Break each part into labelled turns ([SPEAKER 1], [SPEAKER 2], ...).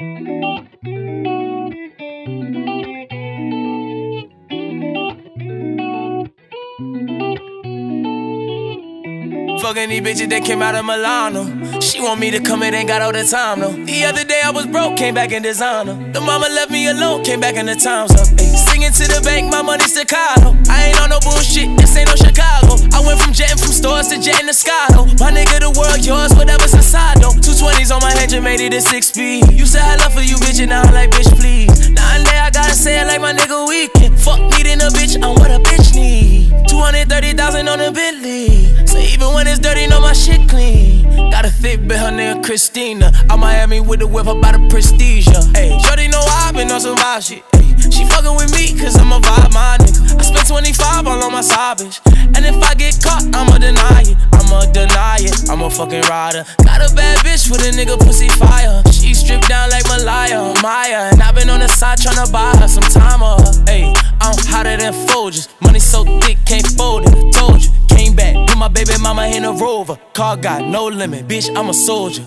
[SPEAKER 1] Fucking these bitches that came out of Milano. She want me to come in, ain't got all the time though. The other day I was broke, came back in designer. The mama left me alone, came back in the times up. Singing to the bank, my money staccato. I ain't on no bullshit, this ain't no Chicago. I went from jetting from stores to jetting the sky made it a six speed. You said I love for you, bitch, and now I'm like, bitch, please. Now and I gotta say it like my nigga Weeknd. Fuck needing a bitch, I'm what a bitch need. 230,000 on a Bentley. So even when it's dirty, know my shit clean. Got a thick bitch, her name Christina. I'm Miami with the whip about the prestige. Hey, Shorty know I been on some vibe shit. She fucking with me, cause I'm a vibe, my nigga. I spent 25 all on my side, bitch. And if I get caught, it. Fucking rider. Got a bad bitch with a nigga pussy fire. She stripped down like Malaya, Maya. And i been on the side tryna buy her some time. Uh, hey, I'm hotter than Folgers. Money so thick, can't fold it. Told you. Came back, put my baby mama in a rover. Car got no limit, bitch, I'm a soldier.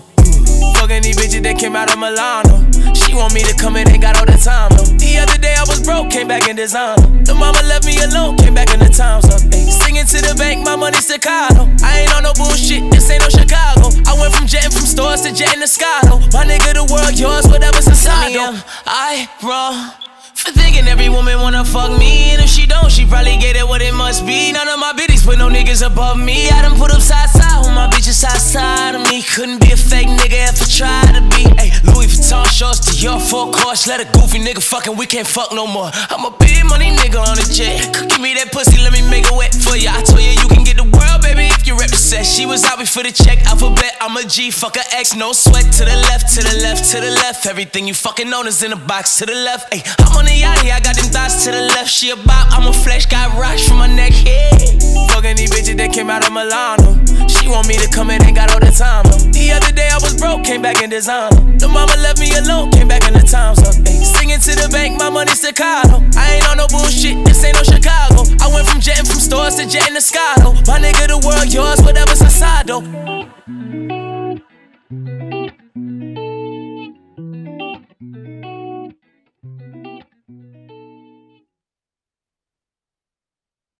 [SPEAKER 1] Fucking these bitches that came out of Milano. She want me to come in, ain't got all the time though. The other day I was broke, came back in designer. The mama left me alone, came back in the times up. Ay, singing to the bank, my money staccato. I ain't on no bullshit, this ain't no Chicago. I went from jetting from stores to jetting the sky. My nigga, the world yours, whatever's inside though. I wrong. Thinking every woman wanna fuck me And if she don't, she probably get it what it must be. None of my bitches put no niggas above me. I done put up side side with my bitches side side of me. Couldn't be a fake nigga if I tried to be. Ay, Louis Vuitton shorts to your full course. Let a goofy nigga fucking, we can't fuck no more. I'm a big money nigga on a jet. Give me that pussy, let me make it wet for ya Before the check, alphabet, I'm a G Fuck a X, no sweat. To the left, to the left, to the left. Everything you fucking own is in a box to the left. Ay, I'm on the yachty, I got them thoughts to the left. She a bop, I'm a flesh, got rocks from my neck, yeah Fucking these bitches that came out of Milano. She want me to come in, ain't got all the time though. The other day I was broke, came back in designer. The mama left me alone, came back in the times up Singing to the bank, my money staccato. I ain't on no bullshit, this ain't no Chicago. I went from jetting from stores to jetting sky though. My nigga, the world yours, though